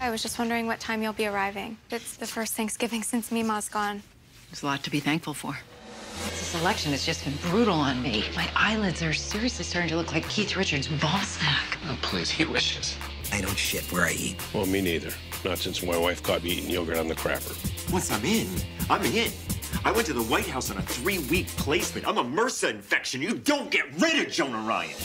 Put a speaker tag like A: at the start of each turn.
A: I was just wondering what time you'll be arriving. It's the first Thanksgiving since Mima's gone.
B: There's a lot to be thankful for. This election has just been brutal on me. My eyelids are seriously starting to look like Keith Richards' ball sack.
C: Oh, please, he wishes.
D: I don't shit where I eat.
E: Well, me neither. Not since my wife caught me eating yogurt on the crapper.
F: Once I'm in, I'm in. I went to the White House on a three-week placement. I'm a MRSA infection. You don't get rid of Jonah Ryan.